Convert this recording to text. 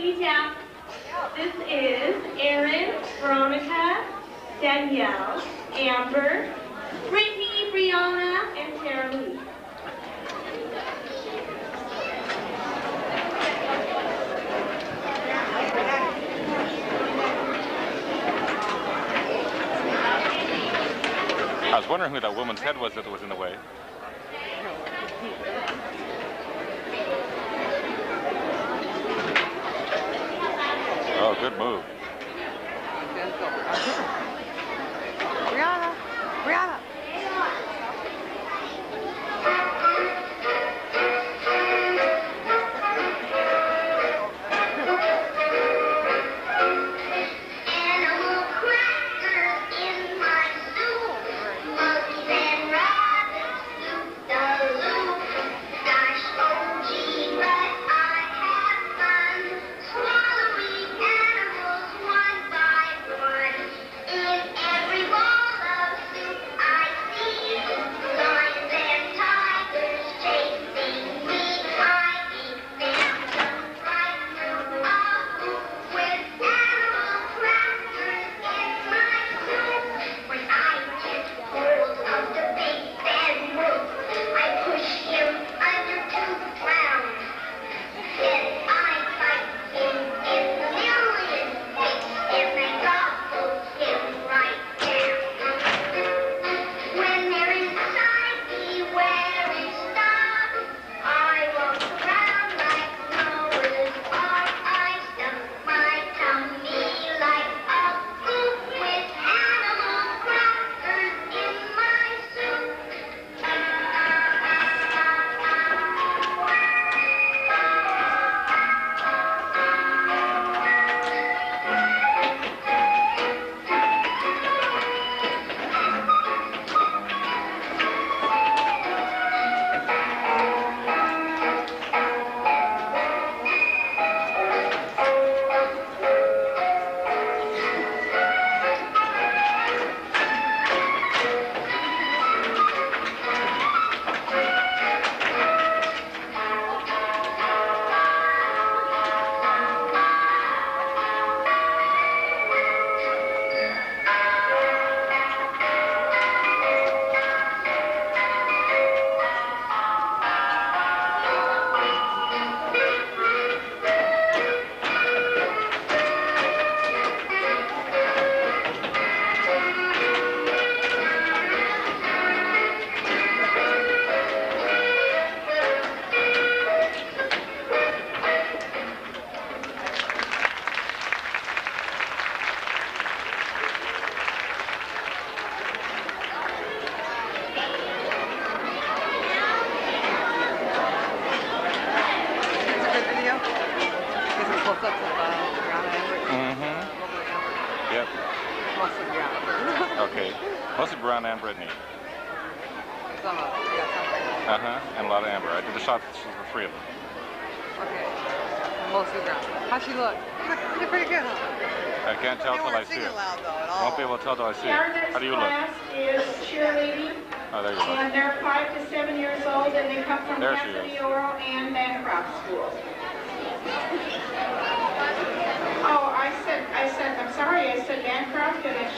baby tap. This is Erin, Veronica, Danielle, Amber, Brittany, Brianna, and Tara. I was wondering who that woman's head was that was in the way. Oh, good move. Brianna, Brianna. Yep. Mostly Brianna. Okay. Mostly Brown and Brittany. Some of it. Yeah, some. Uh-huh. And a lot of Amber. I did the shots for three of them. Okay. Mostly Brianna. How's she look? Look, She's pretty good, huh? I can't tell They till I see singing it. loud though at I won't be able to tell till I see Our it. How do you look? class is cheerleading, Oh, there you go. and they're five to seven years old, and they come from There she Cassidy is. Oro and Bancroft School sorry, I said Bancroft and I